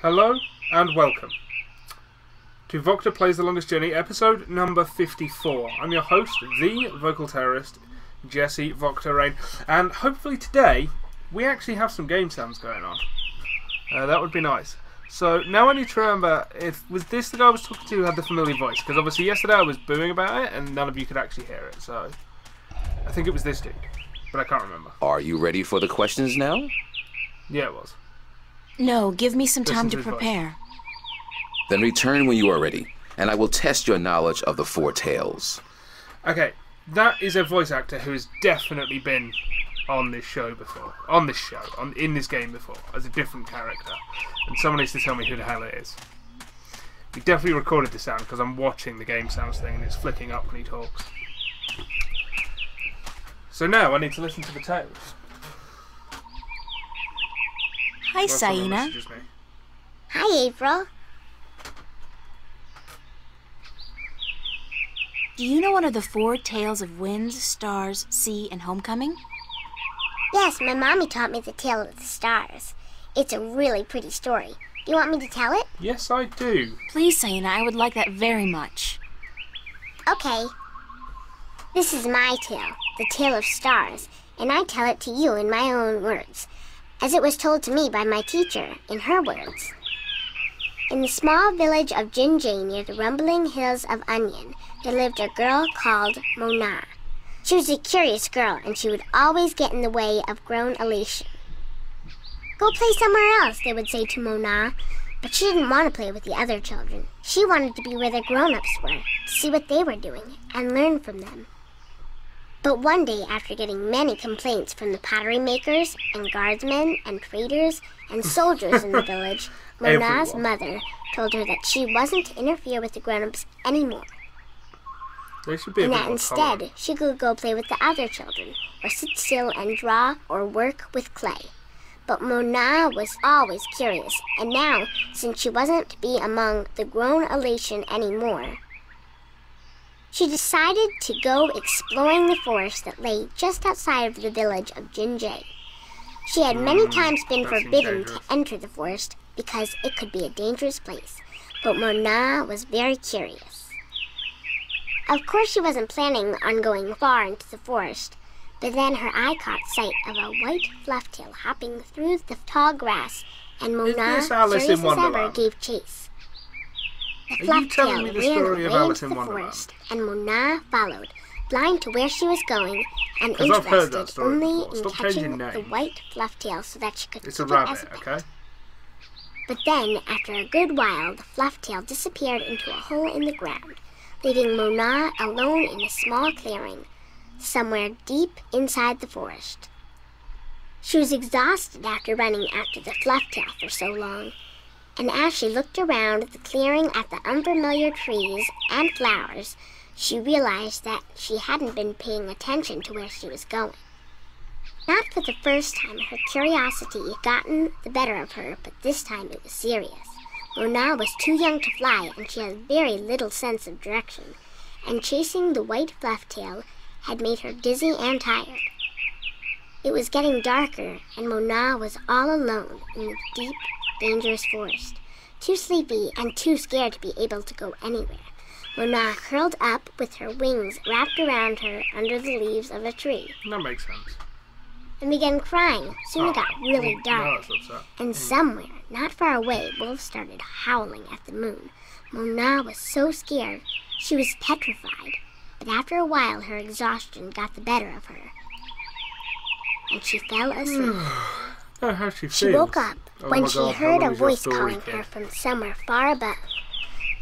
Hello and welcome to VocTer Plays the Longest Journey, episode number 54. I'm your host, the vocal terrorist, Jesse VocTer Raen, and hopefully today we actually have some game sounds going on. Uh, that would be nice. So now I need to remember if was this the guy I was talking to who had the familiar voice? Because obviously yesterday I was booing about it and none of you could actually hear it. So I think it was this dude, but I can't remember. Are you ready for the questions now? Yeah, it was. No, give me some time to to his voice. prepare. Then return when you are ready, and I will test your knowledge of the Four Tales. Okay, that is a voice actor who has definitely been on this show before, on this show, on in this game before, as a different character, and someone needs to tell me who the hell it is. He definitely recorded the sound because I'm watching the game sounds thing and it's flicking up when he talks. So now I need to listen to the tales. Hi, Well, Saina. Hi, April. Do you know one of the four tales of winds, stars, sea, and homecoming? Yes, my mommy taught me the tale of the stars. It's a really pretty story. Do you want me to tell it? Yes, I do. Please, Saina, I would like that very much. Okay. This is my tale, the tale of stars, and I tell it to you in my own words, as it was told to me by my teacher in her words. In the small village of Jinjay near the rumbling hills of Onion, there lived a girl called Mona. She was a curious girl, and she would always get in the way of grown Alatien. Go play somewhere else, they would say to Mona, but she didn't want to play with the other children. She wanted to be where the grown ups were, to see what they were doing, and learn from them. But one day, after getting many complaints from the pottery makers and guardsmen and traders and soldiers in the village, Mona's mother told her that she wasn't to interfere with the grown ups anymore, They should be and that instead tolerant. she could go play with the other children, or sit still and draw or work with clay. But Mona was always curious, and now, since she wasn't to be among the grown Alatien anymore, she decided to go exploring the forest that lay just outside of the village of Jinjay. She had many times been forbidden to enter the forest because it could be a dangerous place, but Mona was very curious. Of course, she wasn't planning on going far into the forest, but then her eye caught sight of a white fluff tail hopping through the tall grass, and Mona, curious as ever, gave chase. The Are you fluff telling me the ran story of Alice into in the Wonderland? forest, and Mona followed, blind to where she was going, and 'Cause I've heard that interested only before. in Stop catching the white fluff tail so that she could It's a keep it as a pet. okay? But then, after a good while, the fluff tail disappeared into a hole in the ground, leaving Mona alone in a small clearing, somewhere deep inside the forest. She was exhausted after running after the fluff tail for so long, and as she looked around the clearing at the unfamiliar trees and flowers, she realized that she hadn't been paying attention to where she was going. Not for the first time, her curiosity had gotten the better of her, but this time it was serious. Mona was too young to fly, and she had very little sense of direction, and chasing the white fluff tail had made her dizzy and tired. It was getting darker, and Mona was all alone in the deep, dangerous forest, too sleepy and too scared to be able to go anywhere. Mona curled up with her wings wrapped around her under the leaves of a tree That makes sense. and began crying. Soon it got ah, really oh, dark, that's upset. and hmm. somewhere, not far away, wolves started howling at the moon. Mona was so scared she was petrified, but after a while her exhaustion got the better of her, and she fell asleep. Oh, how she She woke up Oh when she God, heard a voice calling her from somewhere far above.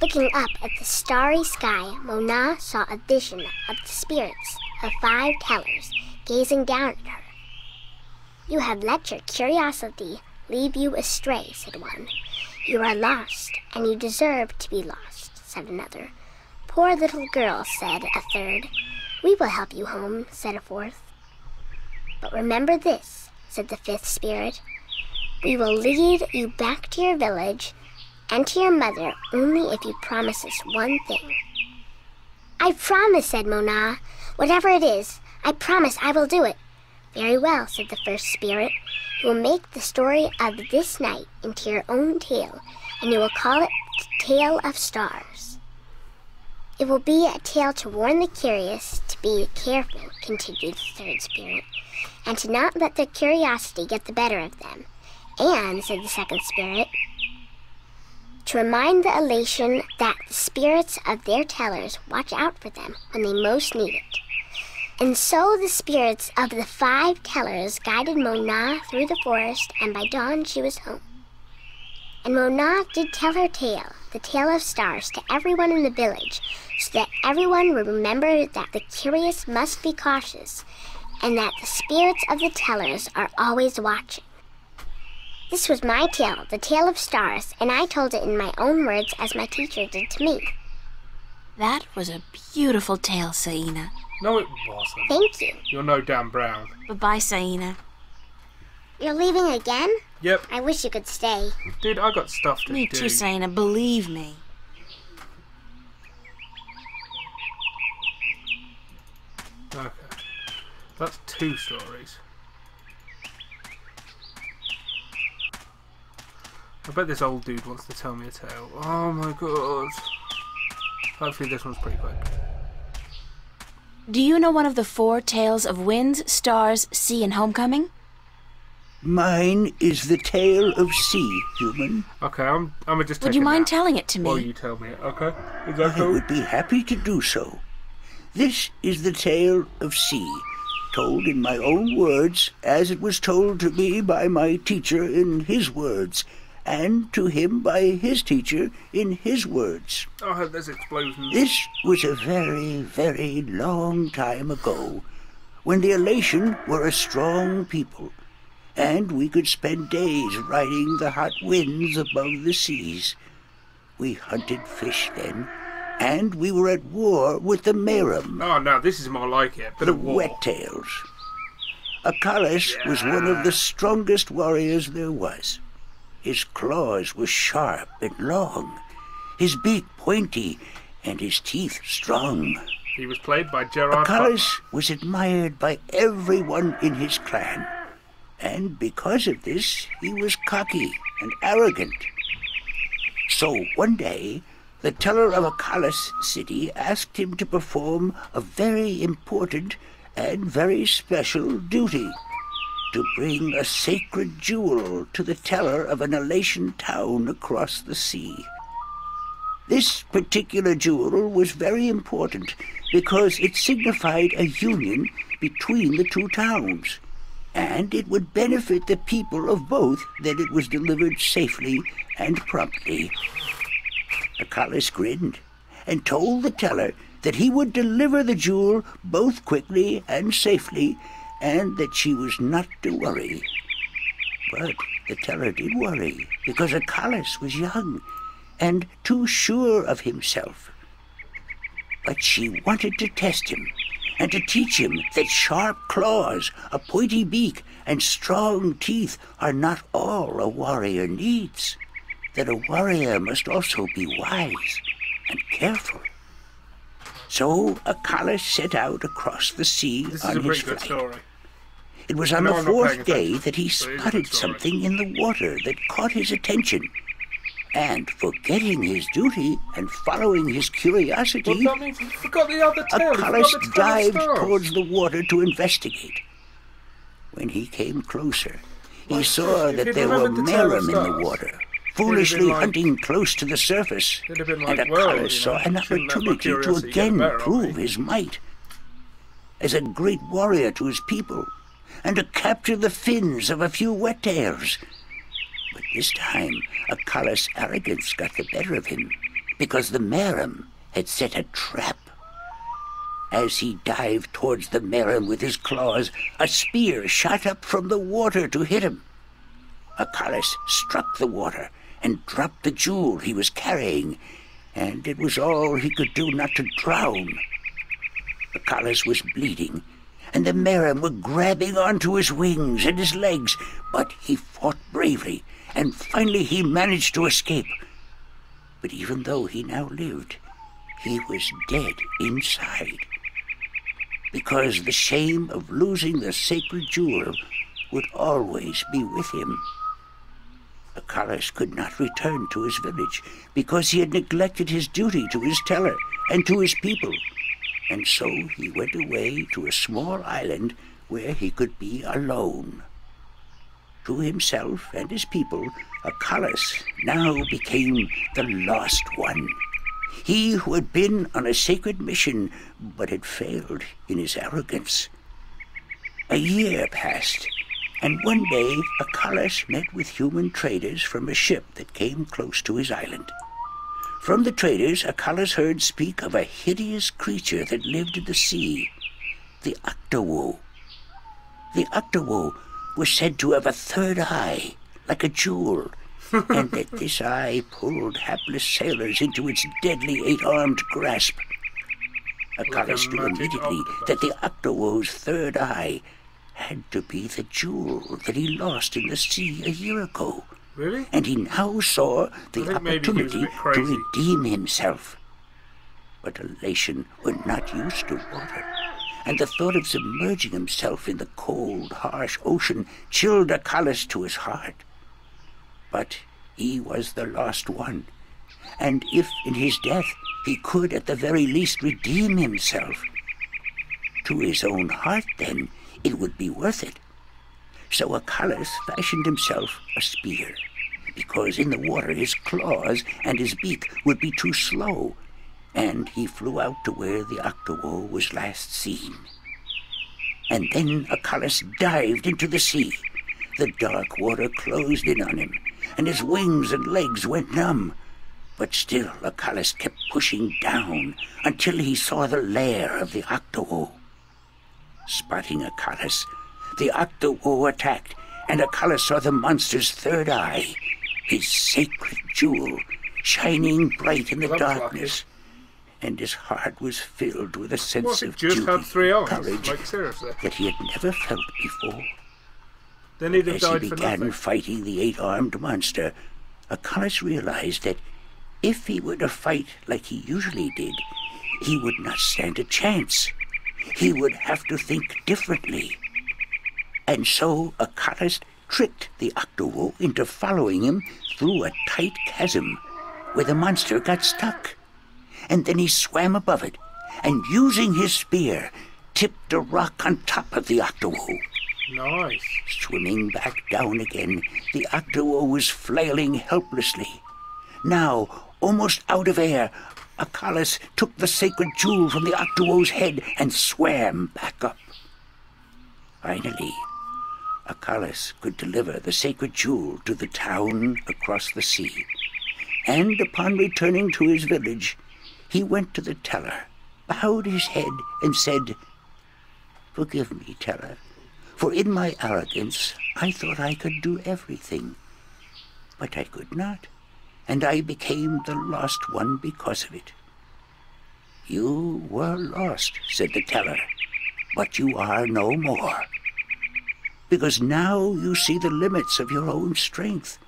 Looking up at the starry sky, Mona saw a vision of the spirits of five tellers gazing down at her. You have let your curiosity leave you astray, said one. You are lost, and you deserve to be lost, said another. Poor little girl, said a third. We will help you home, said a fourth. But remember this, said the fifth spirit. We will lead you back to your village and to your mother only if you promise us one thing. I promise, said Mona. Whatever it is, I promise I will do it. Very well, said the first spirit. You will make the story of this night into your own tale, and you will call it Tale of Stars. It will be a tale to warn the curious be careful, continued the third spirit, and to not let their curiosity get the better of them. And, said the second spirit, to remind the Alatien that the spirits of their tellers watch out for them when they most need it. And so the spirits of the five tellers guided Mona through the forest, and by dawn she was home. And Mona did tell her tale, the tale of stars, to everyone in the village, so that everyone would remember that the curious must be cautious, and that the spirits of the tellers are always watching. This was my tale, the tale of stars, and I told it in my own words as my teacher did to me. That was a beautiful tale, Saina. No, it wasn't. Thank you. You're no Dan Brown. Bye-bye, Saina. You're leaving again? Yep, I wish you could stay. dude, I got stuff to Me do. too, Saina. Believe me. Okay. That's two stories. I bet this old dude wants to tell me a tale. Oh my god. Hopefully this one's pretty quick. Do you know one of the four tales of winds, stars, sea, and homecoming? Mine is the tale of sea, human. Okay, I'm I'm just Would you mind nap telling it to me? while you tell me it, okay? Is that I cool? would be happy to do so. This is the tale of sea, told in my own words, as it was told to me by my teacher in his words, and to him by his teacher in his words. Oh, I hope there's explosions. This was a very, very long time ago, when the Alatien were a strong people, and we could spend days riding the hot winds above the seas. We hunted fish then, and we were at war with the Maerum, Oh no, this is more like it. Bit the wet tails. Akalis was one of the strongest warriors there was. His claws were sharp and long, his beak pointy, and his teeth strong. He was played by Gerard Akalis was admired by everyone in his clan, and because of this, he was cocky and arrogant. So one day, the teller of Akalis city asked him to perform a very important and very special duty to bring a sacred jewel to the teller of an Alatien town across the sea. This particular jewel was very important because it signified a union between the two towns, and it would benefit the people of both that it was delivered safely and promptly. Akalis grinned and told the teller that he would deliver the jewel both quickly and safely, and that she was not to worry. But the teller did worry because Akalis was young and too sure of himself. But she wanted to test him and to teach him that sharp claws, a pointy beak, and strong teeth are not all a warrior needs. That a warrior must also be wise and careful. So Akalis set out across the sea This is on his flight. It was on No, the fourth day that he but it is a good spotted something in the water that caught his attention. And forgetting his duty and following his curiosity, means you forgot the other tale. Forgot the dived stars. towards the water to investigate. When he came closer, he Well, saw that there were the Maerum in the water, foolishly like- hunting close to the surface. Been and like, well, saw an shouldn't let my opportunity to again the better of prove his might. As a great warrior to his people, and to capture the fins of a few wet tails. But this time, Akalis' arrogance got the better of him, because the Maerum had set a trap. As he dived towards the Maerum with his claws, a spear shot up from the water to hit him. Akalis struck the water and dropped the jewel he was carrying, and it was all he could do not to drown. Akalis was bleeding, and the Maerum were grabbing onto his wings and his legs, but he fought bravely, and finally he managed to escape. But even though he now lived, he was dead inside. because the shame of losing the sacred jewel would always be with him. Acalus could not return to his village because he had neglected his duty to his teller and to his people, and so he went away to a small island where he could be alone. To himself and his people, Acalus now became the lost one. He who had been on a sacred mission but had failed in his arrogance. A year passed, and one day Acalus met with human traders from a ship that came close to his island. From the traders, Acalus heard speak of a hideous creature that lived in the sea, the Octowoe. The Octowoe was said to have a third eye, like a jewel, and that this eye pulled hapless sailors into its deadly eight-armed grasp. Acalus knew immediately oh, that the Octowoe's third eye had to be the jewel that he lost in the sea a year ago, Really? and he now saw the I think maybe he was a opportunity to redeem himself. But Alatien were not used to water, and the thought of submerging himself in the cold, harsh ocean chilled Acalus to his heart. But he was the lost one, and if in his death he could at the very least redeem himself, to his own heart then it would be worth it. So Acalus fashioned himself a spear, because in the water his claws and his beak would be too slow, and he flew out to where the Octowoe was last seen. And then Acalus dived into the sea. The dark water closed in on him, and his wings and legs went numb. But still Acalus kept pushing down until he saw the lair of the Octowoe. Spotting Acalus, the Octowoe attacked, and Acalus saw the monster's third eye, his sacred jewel, shining bright in the darkness. And his heart was filled with a sense of duty had three courage Like, that he had never felt before. Then he'd have As he died for began fighting the eight-armed monster, Acalus realized that if he were to fight like he usually did, he would not stand a chance. He would have to think differently. And so Acalus tricked the Octowoe into following him through a tight chasm where the monster got stuck. And then he swam above it, and using his spear, tipped a rock on top of the Octowoe. Nice. Swimming back down again, the Octowoe was flailing helplessly. Now, almost out of air, Acalus took the sacred jewel from the Octowoe's head and swam back up. Finally, Acalus could deliver the sacred jewel to the town across the sea. And upon returning to his village, he went to the teller, bowed his head, and said, Forgive me, teller, for in my arrogance I thought I could do everything. But I could not, and I became the lost one because of it. You were lost, said the teller, but you are no more. Because now you see the limits of your own strength,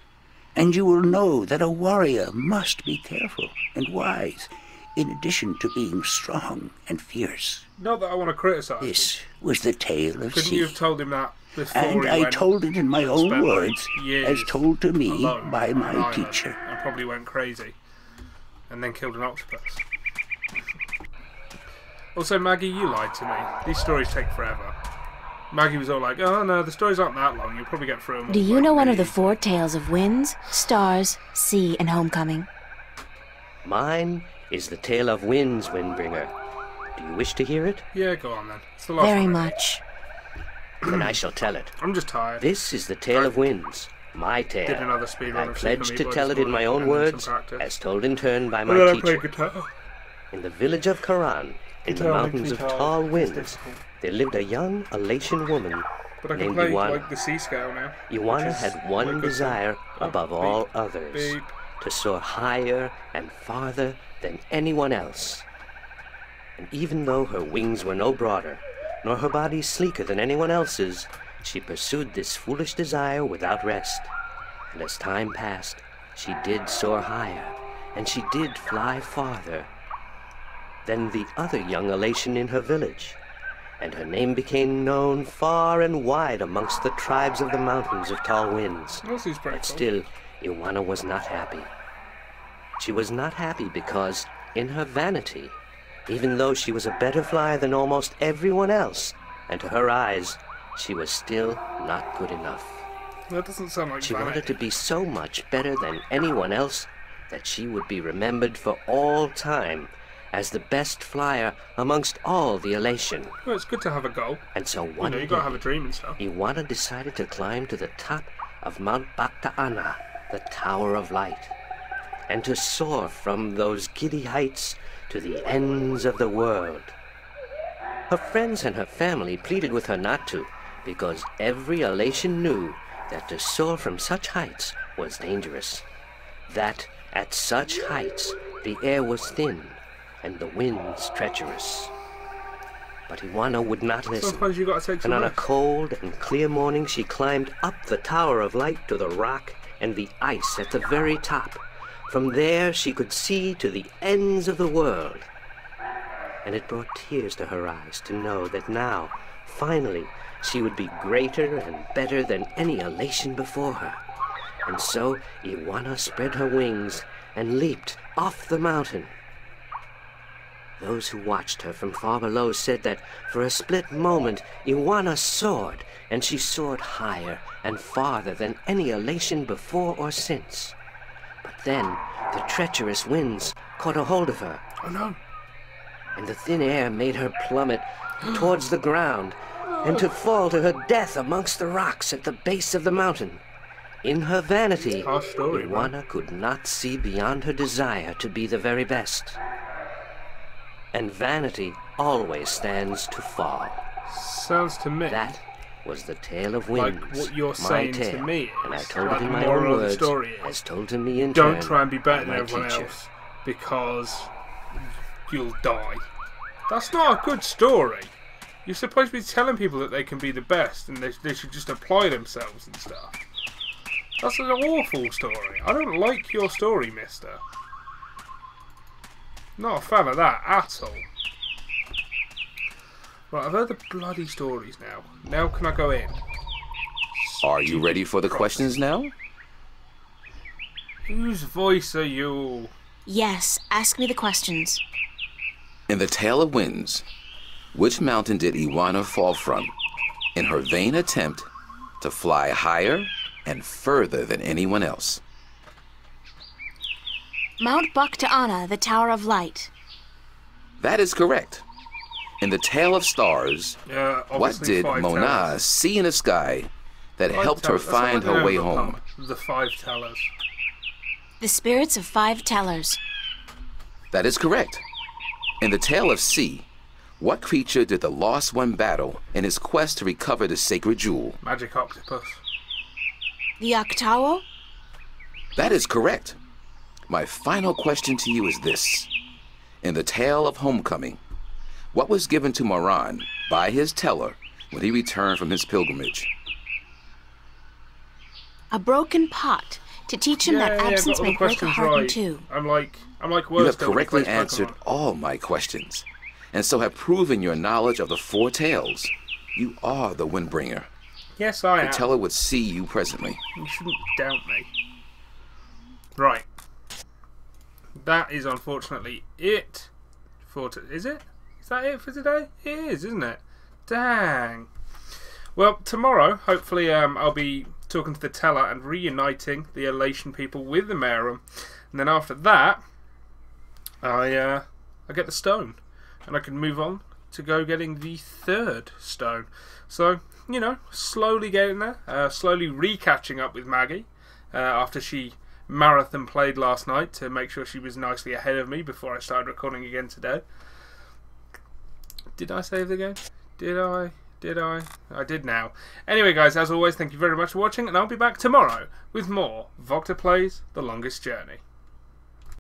and you will know that a warrior must be careful and wise, in addition to being strong and fierce. Not that I want to criticise. This was the tale of Couldn't sea. you have told him that before And he I went told it in my own words, as told to me alone by my an island teacher. And probably went crazy. And then killed an octopus. Also, Maggie, you lied to me. These stories take forever. Maggie was all like, oh no, the stories aren't that long. You'll probably get through them. Do you know one of the four tales of winds, stars, sea, and homecoming? Mine is the tale of winds, Windbringer. Do you wish to hear it? Yeah, go on then. It's the last Very one. much. then I shall tell it. I'm just tired. This is the tale of winds, my tale. Did another speedrun I of Super pledge to tell it in my own and then some words, as told in turn by And my then I play teacher. guitar. In the village of Karan, in the mountains of tall winds, there lived a young Alatien woman But I can named play Ioana. like the C scale now. Ioana which is had one like a- desire Oh, above beep, all others beep. to soar higher and farther than anyone else. And even though her wings were no broader, nor her body sleeker than anyone else's, she pursued this foolish desire without rest. And as time passed, she did soar higher, and she did fly farther than the other young Alatien in her village. and her name became known far and wide amongst the tribes of the mountains of tall winds. But cool. still, Iwana was not happy. She was not happy because, in her vanity, even though she was a better flyer than almost everyone else, and to her eyes, she was still not good enough. That doesn't sound like She vanity. wanted to be so much better than anyone else that she would be remembered for all time as the best flyer amongst all the Alatien. Well, it's good to have a goal. And so You one know, you day, gotta have a dream and stuff. Iwana decided to climb to the top of Mount Bakta'ana, the Tower of Light, and to soar from those giddy heights to the ends of the world. Her friends and her family pleaded with her not to, because every Alatien knew that to soar from such heights was dangerous. That at such heights the air was thin and the winds treacherous. But Iwana would not listen. You gotta take And on a cold and clear morning, she climbed up the Tower of Light to the rock and the ice at the very top. From there, she could see to the ends of the world. And it brought tears to her eyes to know that now, finally, she would be greater and better than any Alatien before her. And so, Iwana spread her wings and leaped off the mountain. Those who watched her from far below said that for a split moment Iwana soared, and she soared higher and farther than any Alatien before or since. But then the treacherous winds caught a hold of her, Oh no. and the thin air made her plummet towards the ground and to fall to her death amongst the rocks at the base of the mountain. In her vanity, story, man. Iwana could not see beyond her desire to be the very best. And vanity always stands to fall. Sounds to me That was the tale of like what you're saying to tale, me and I told like it in my moral own of the words, story is, as told to me in don't turn try and be better than everyone teacher. else because you'll die. That's not a good story. You're supposed to be telling people that they can be the best and they, they should just apply themselves and stuff. That's an awful story. I don't like your story, mister. Not a fan of that at all. Right, I've heard the bloody stories now. Now can I go in? Are you ready for the questions now? Whose voice are you? Yes, ask me the questions. In the Tale of Winds, which mountain did Iwana fall from in her vain attempt to fly higher and further than anyone else? Mount Bakta'ana, the Tower of Light. That is correct. In the Tale of Stars, Uh, what did five Mona tellers. see in the sky that Five helped her tellers. That's not find her way name of the home? The five tellers. The spirits of five tellers. That is correct. In the Tale of Sea, what creature did the Lost One battle in his quest to recover the sacred jewel? Magic octopus. The Octawo? That is correct. My final question to you is this. In the tale of homecoming, what was given to Moran by his teller when he returned from his pilgrimage? A broken pot to teach him yeah, that yeah, absence all the may break a questions heart in right. two. I'm like, I'm like You have than when he correctly answered Pokemon. all my questions, and so have proven your knowledge of the four tales. You are the Windbringer. Yes, I The am. teller would see you presently. You shouldn't doubt me. Right. That is unfortunately it for t- is it? Is that it for today? It is, isn't it? Dang. Well, tomorrow, hopefully, um, I'll be talking to the teller and reuniting the Alatien people with the Maerum, and then after that, I uh, I get the stone, and I can move on to go getting the third stone. So you know, slowly getting there, uh, slowly recatching up with Maggie uh, after she marathon played last night to make sure she was nicely ahead of me before I started recording again today. Did I save the game? Did I? Did I? I did now. Anyway, guys, as always, thank you very much for watching, and I'll be back tomorrow with more VocTer Plays The Longest Journey.